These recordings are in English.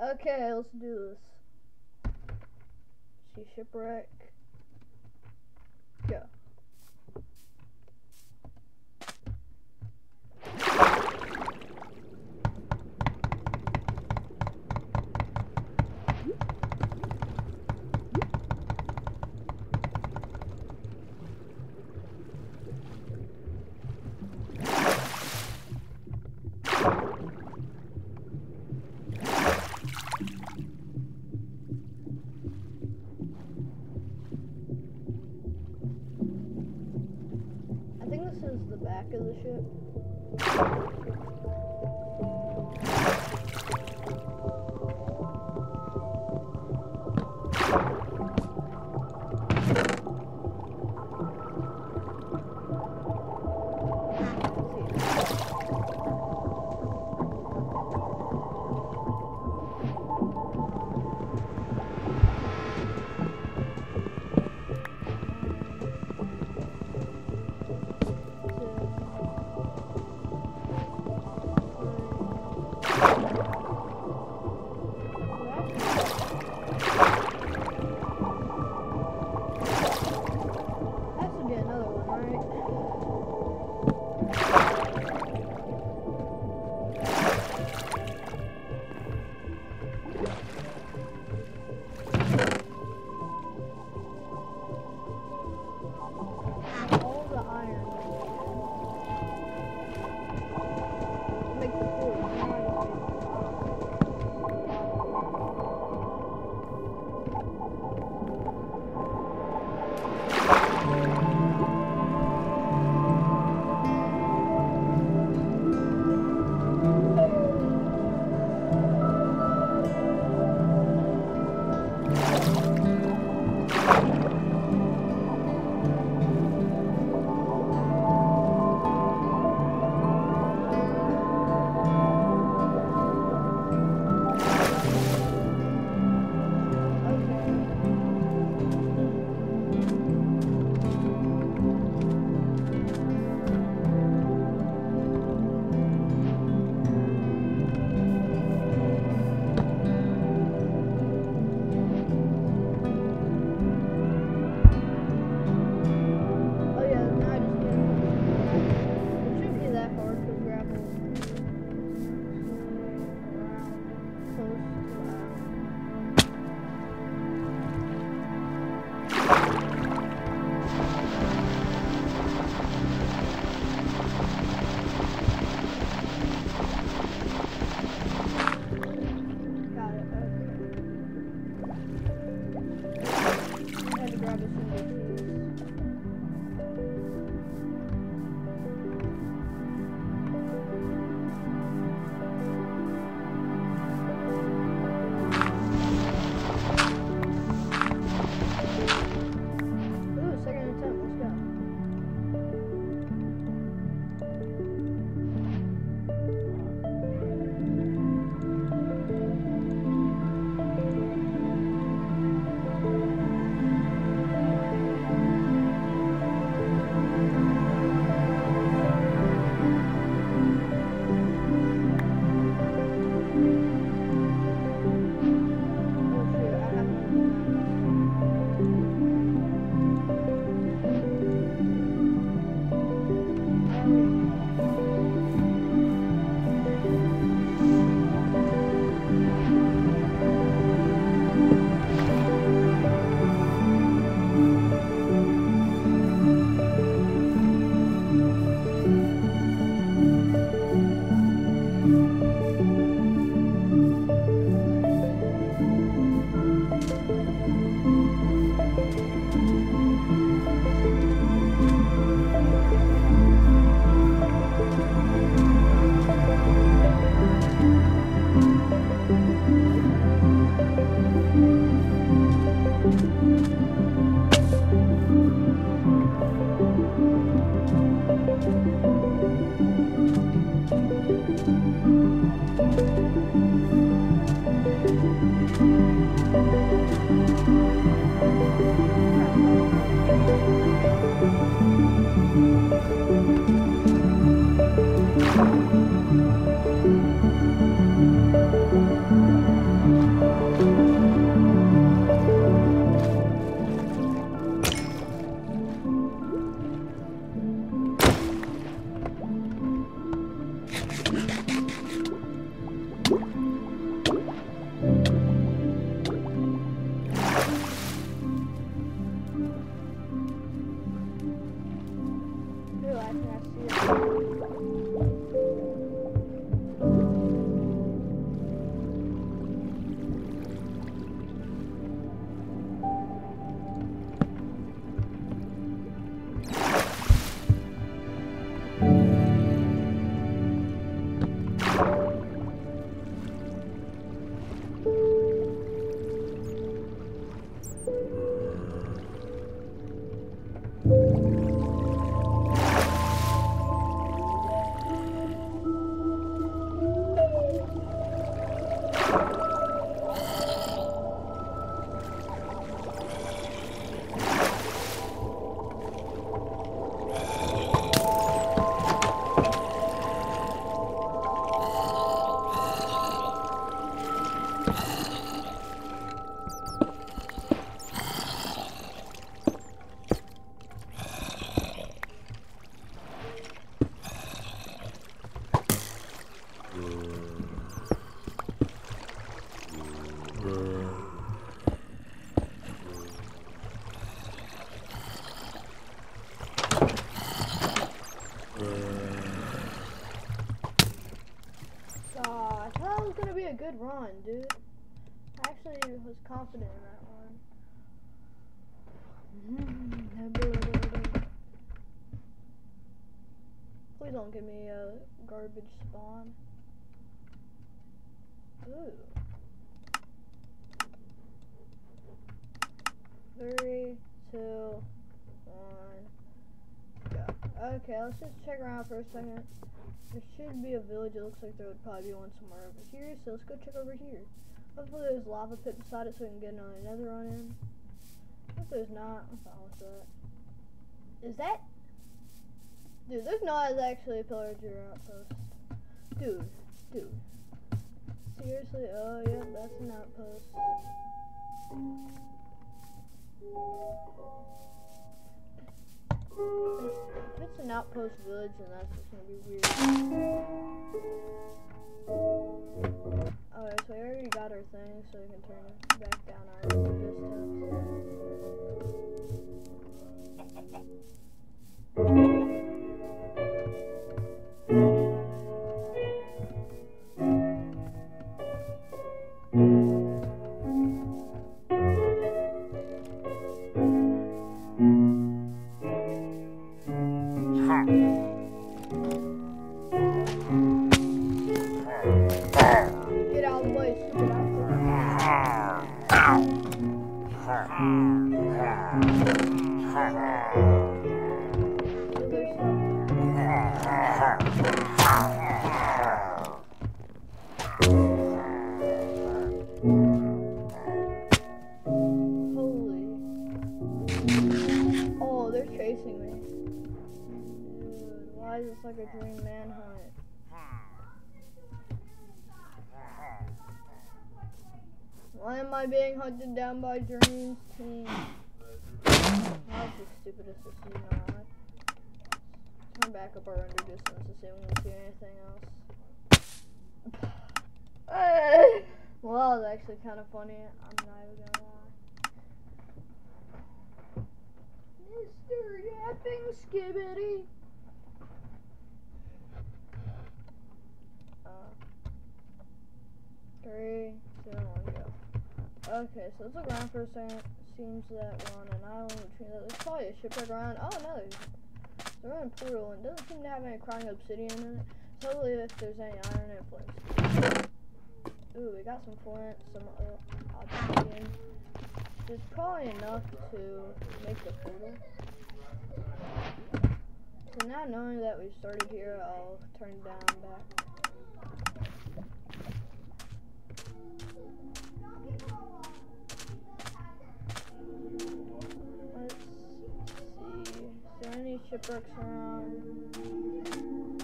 Okay, let's do this. See shipwreck. back and I see it. Run, dude. I actually was confident in that one. Mm-hmm. Please don't give me a garbage spawn. Ooh. Three, two, one, go. Okay, let's just check around for a second. There should be a village. It looks like there would probably be one somewhere over here. So let's go check over here. Hopefully there's lava pit beside it so we can get another nether run in. If there's not, I'm fine with that. Is that? Dude, there's not actually a pillager outpost. Dude, dude. Seriously? Oh, yeah, that's an outpost. If it's an outpost village, then that's just gonna be weird. Alright, so we already got our thing, so we can turn it back down our distance. Hunted down by Dream's team? The stupidest. Turn back up our distance to see if we can see anything else. well, that was actually kind of funny. I'm not even gonna lie. Mr. Yapping Skibbity. Uh, three, two, one. Okay, so let's look around for a second. Seems that we're on an island between the, There's probably a shipwreck around. Oh no, there's, they're in portal and doesn't seem to have any crying obsidian in it. So hopefully if there's any iron and flint. Ooh, we got some flint, some uh, obsidian. There's probably enough to make the portal. So now knowing that we started here, I'll turn down back. Shipwrecks around?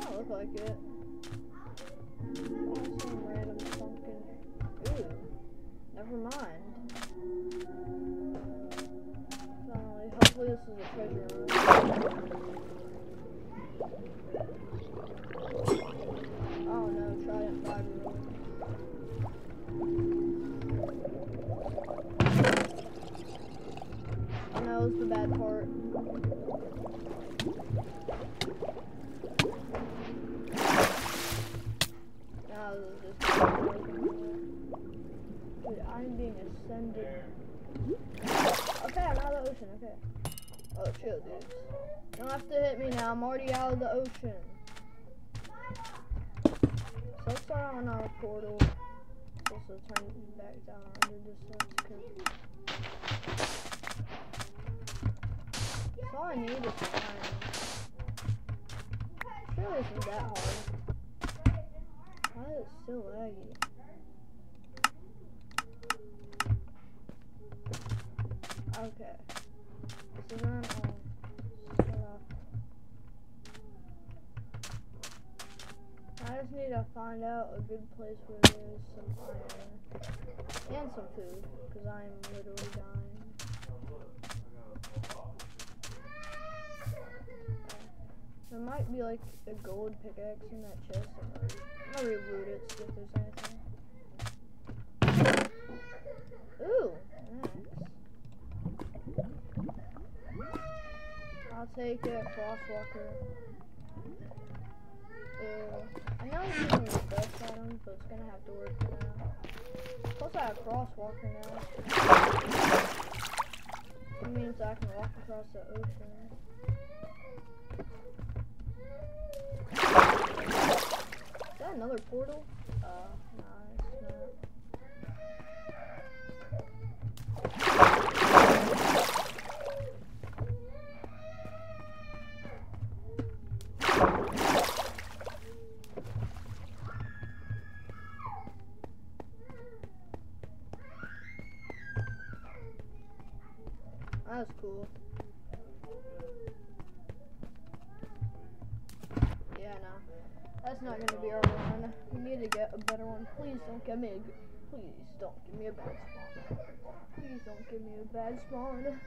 Don't look like it. Some random sunken. Ooh. Never mind. Finally, hopefully this is a treasure room. Oh no, Trident Fiber room. That was the bad part. I'm being ascended. Mm-hmm. Okay, I'm out of the ocean, okay. Oh, chill, dudes. You don't have to hit me now, I'm already out of the ocean. So let's start on our portal. Also turn it back down under distance, That's all I need is iron. Surely isn't that hard. Why is it so laggy? Okay. So then I'll start off. I just need to find out a good place where there's some iron and some food, because I'm literally dying. There might be like a gold pickaxe in that chest. I'm gonna, reloot it, see if there's anything. Take it, Frost Walker. Uh, I know it's gonna best item, but it's gonna have to work for now. Plus I have Frost Walker now. It means I can walk across the ocean. Is that another portal? Uh, no, give me a. g- Please don't give me a bad spawn. Please don't give me a bad spawn.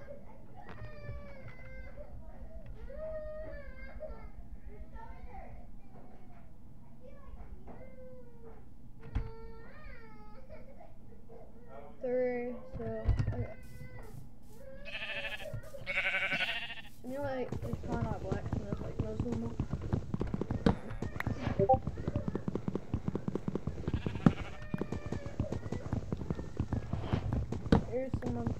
Three, two, okay. Simulate is fine out blacksmith like most of them. Here's someone.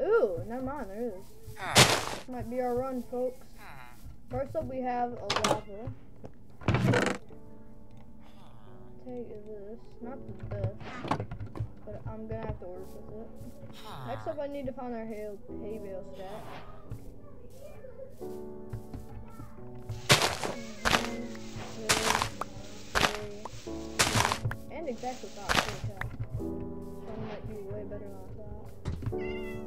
Ooh, never mind, there is. This might be our run, folks. Ah. First up, we have a lava. Take this, not the best, but I'm gonna have to work with it. Next up, I need to find our hay, hay bale stack. Exactly cow. This one might be way better than I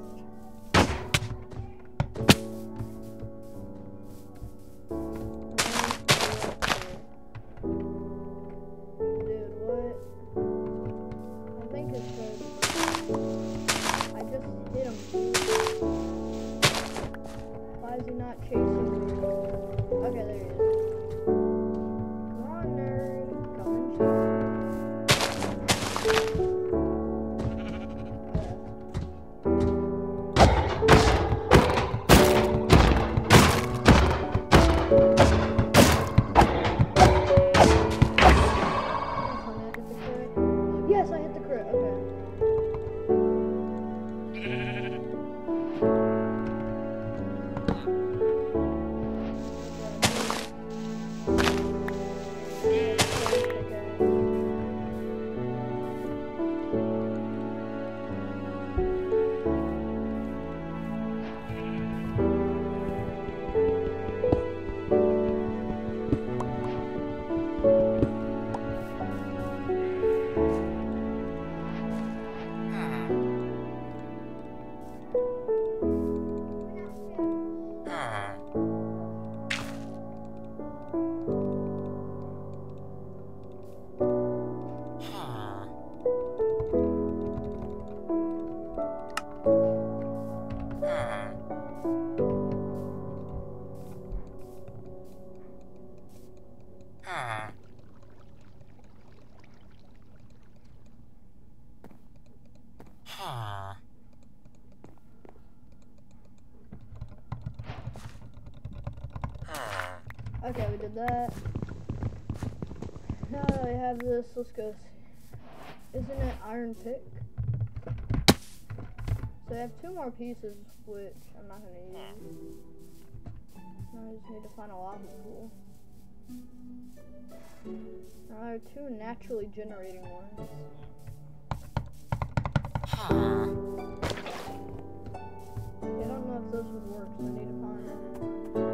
Okay, we did that. Now that I have this, let's go. see. Isn't it iron pick? So I have two more pieces, which I'm not gonna use. Now I just need to find a lava pool. Are two naturally generating ones. I don't know if those would work, so I need to find them.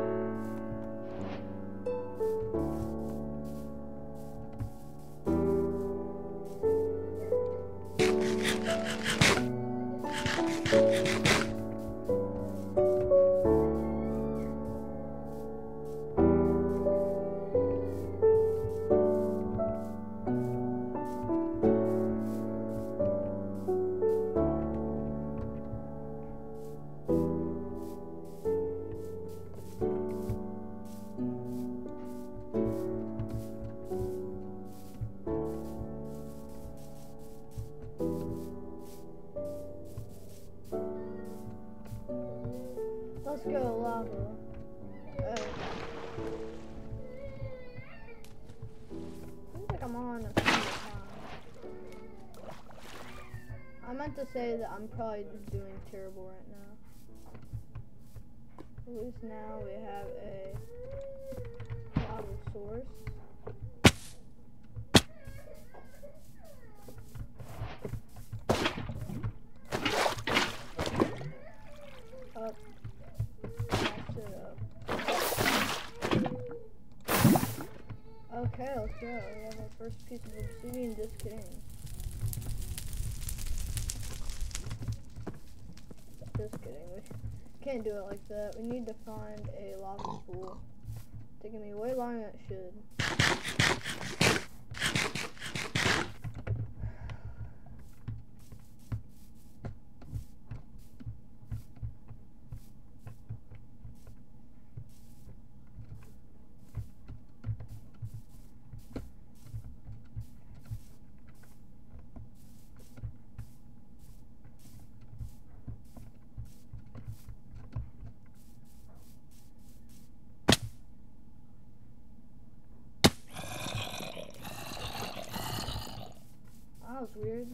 Say that I'm probably doing terrible right now. At least now we have a lava source. Up. Okay, let's go. We have our first piece of obsidian. Just kidding. Just kidding. We can't do it like that. We need to find a lava pool. It's Taking me way longer than it should. That was weird.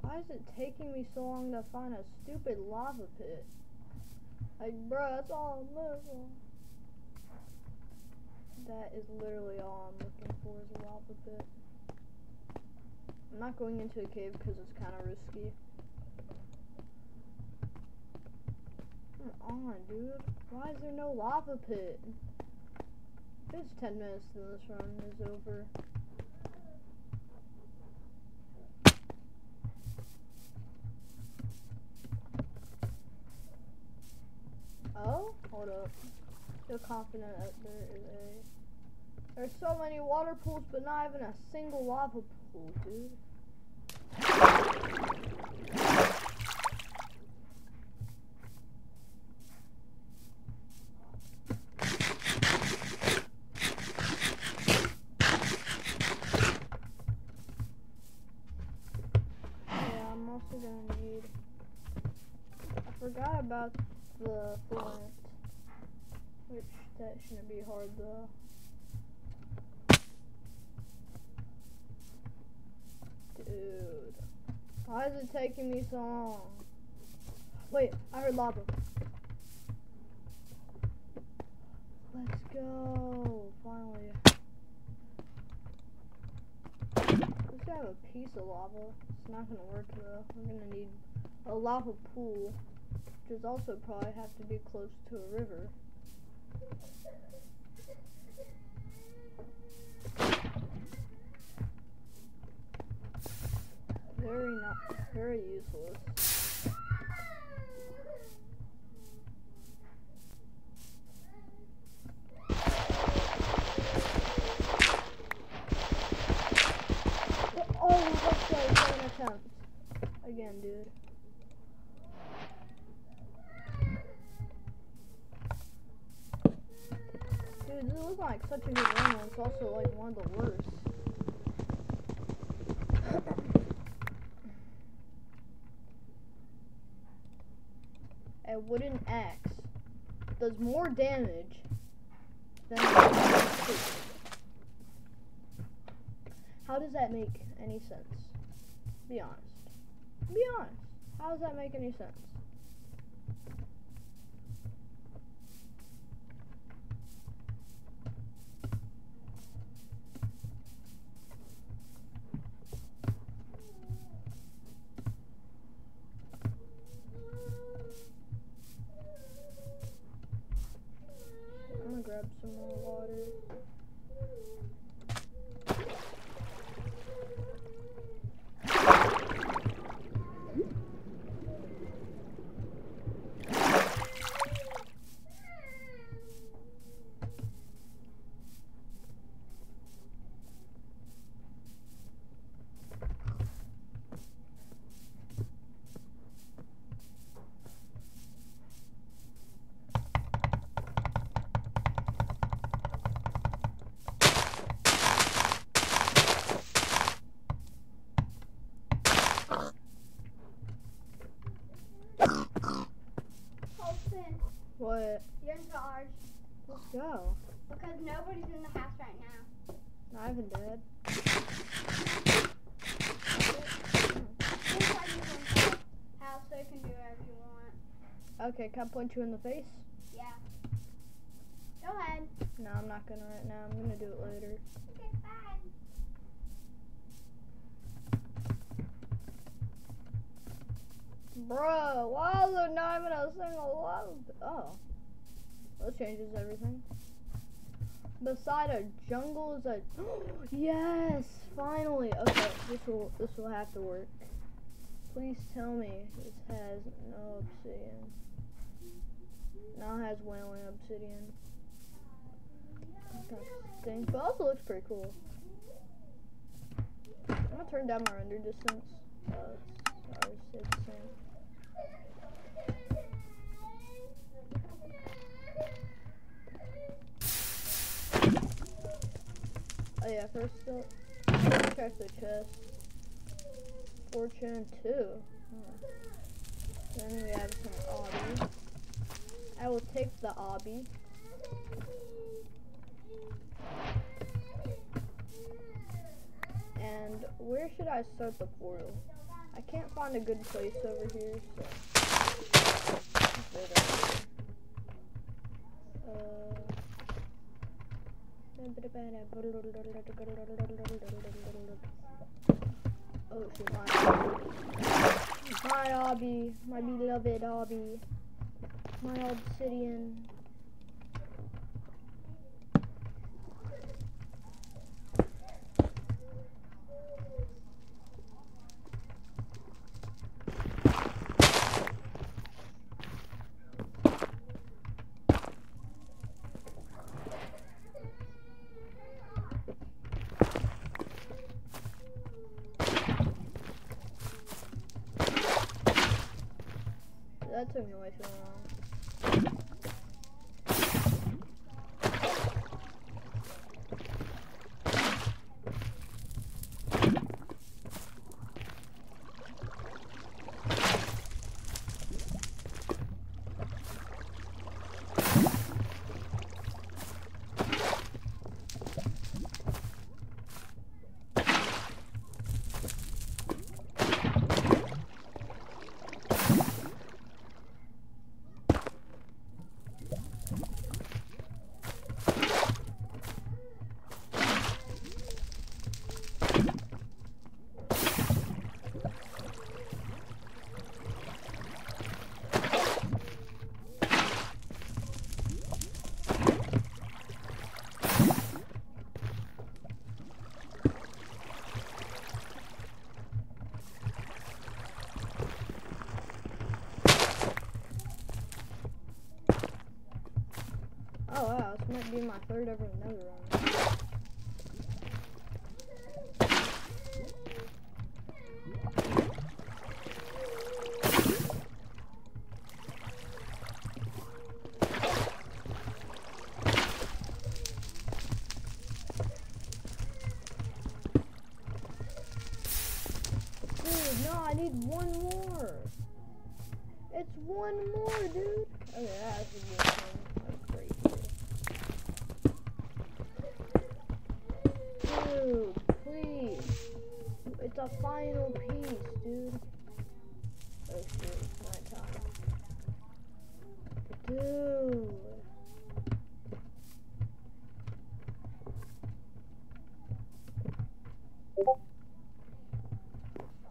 Why it taking me so long to find a stupid lava pit? Like, bruh, that's all I'm looking That is literally all I'm looking for is a lava pit. I'm not going into a cave because it's kind of risky. Come on, dude. Why is there no lava pit? It's 10 minutes and this run is over. Oh? Hold up. Feel confident that there is a... There's so many water pools, but not even a single lava pool, dude. Yeah, I'm also gonna need. I forgot about the flint, that shouldn't be hard though. Dude, why is it taking me so long? Wait, I heard lava. Let's go, finally. Let's have a piece of lava. It's not gonna work though. We're gonna need a lava pool, which is also probably have to be close to a river. Very not very useless. Oh, let's go, second attempt. Again, dude. Dude, this looks like such a good run, it's also like one of the worst. a wooden axe does more damage than. How does that make any sense? Be honest. Be honest. How does that make any sense? What? You're in charge. Let's go. Because nobody's in the house right now. Ivan dead. Seems like you're in the house so you can do whatever you want. Okay, can I punch you in the face? Yeah. Go ahead. No, I'm not gonna right now. I'm gonna do it later. Okay, bye. Bruh, why is there not even a single one? Oh. That changes everything. Beside a jungle is a Yes! Finally! Okay, this will this will have to work. Please tell me this has no obsidian. Now it has whaling obsidian. Stinks, but also looks pretty cool. I'm gonna turn down my render distance. Uh, sorry. Oh yeah, first up, check the chest. Fortune 2. Huh. Then we have some obby. I will take the obby. And where should I start the portal? I can't find a good place over here, so. Uh, Oh my my obby, my beloved obby, my obsidian. That took me way too long. Oh wow, this might be my third ever nether run. Dude, no, I need one more. It's one more, dude. Okay, that has to be a thing. That's great. Dude, please. It's a final piece, dude. Oh shit, it's my time. Dude.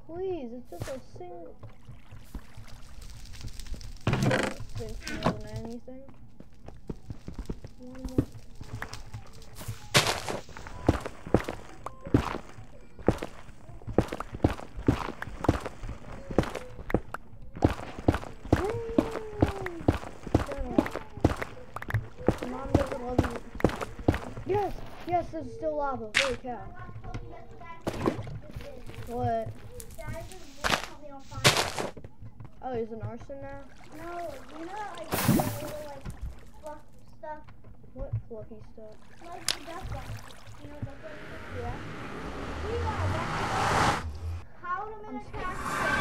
Please, it's just a single. More than anything. Yes, yes, there's still lava. Holy cow. What? Oh, he's an arson now? No, you know like the little like fluff stuff, What fluffy stuff? like the duck one. You know the duck one? Yeah. We got that. Howled him in I'm a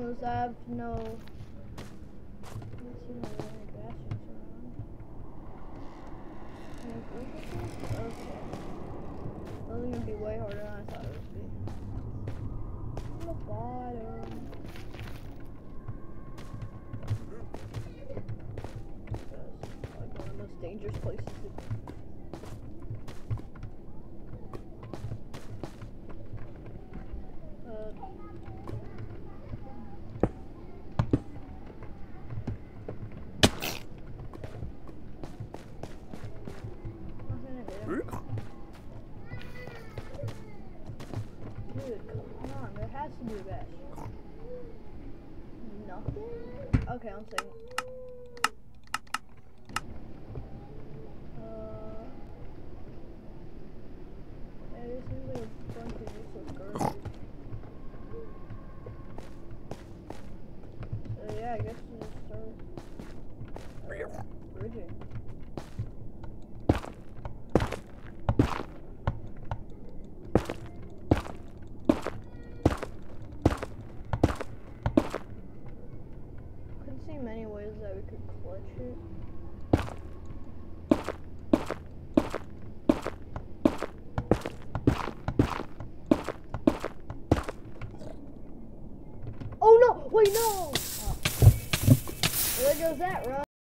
I have no Dude, come on. There has to be a bash. Nothing? Okay, I'm saying. Oh no! Wait, no! Oh. Where goes that, Rob?